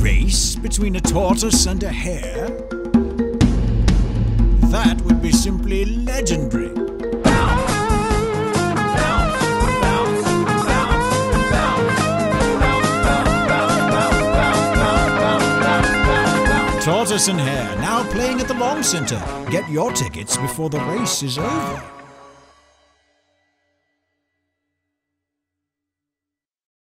race between a tortoise and a hare? That would be simply legendary. Tortoise and Hare now playing at the Long Center. Get your tickets before the race is over.